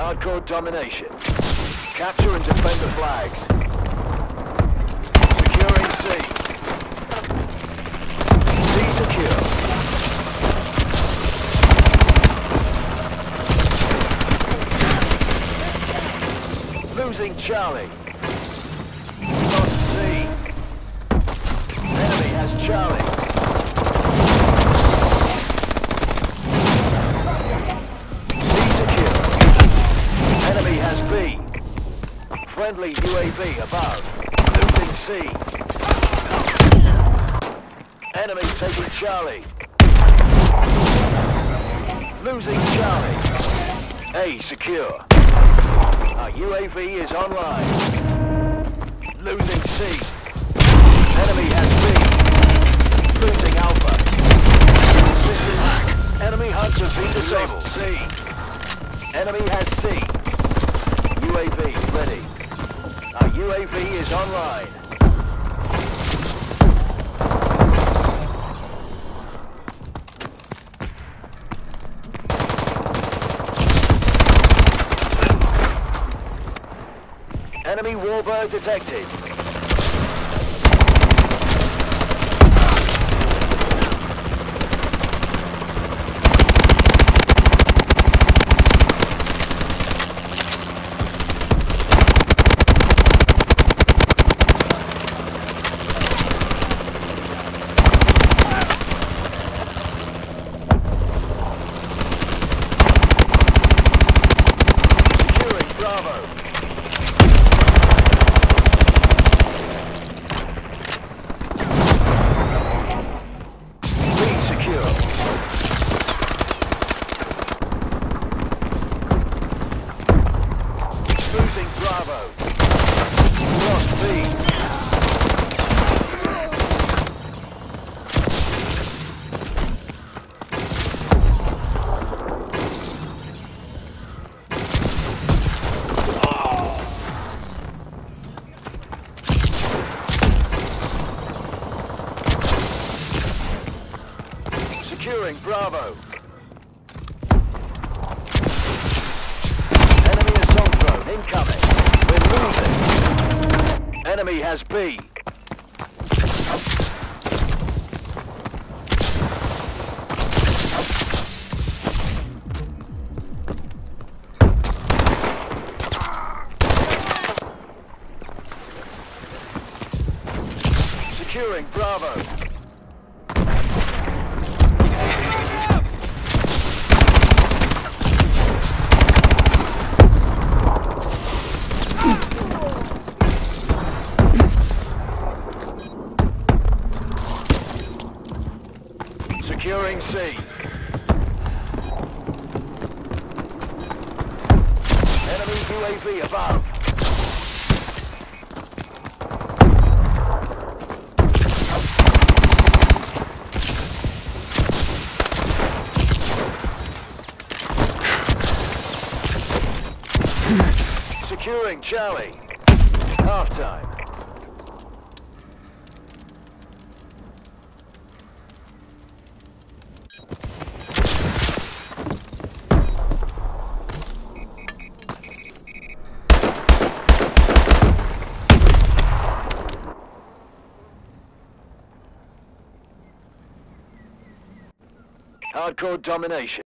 Hardcore domination. Capture and defend the flags. Securing C. C secure. Losing Charlie. Lost C. Enemy has Charlie. Friendly UAV above. Losing C. Enemy taking Charlie. Losing Charlie. A secure. Our UAV is online. Losing C. Enemy has B. Losing Alpha. System hack. Enemy hunter B disabled. C. Enemy has C. UAV ready. UAV is online. Enemy warbird detected. Securing Bravo. B secure. Losing Bravo. Lost B. Securing Bravo. Enemy has B. Securing Bravo. Securing C. Enemy UAV above. Securing Charlie. Half time. Hardcore domination.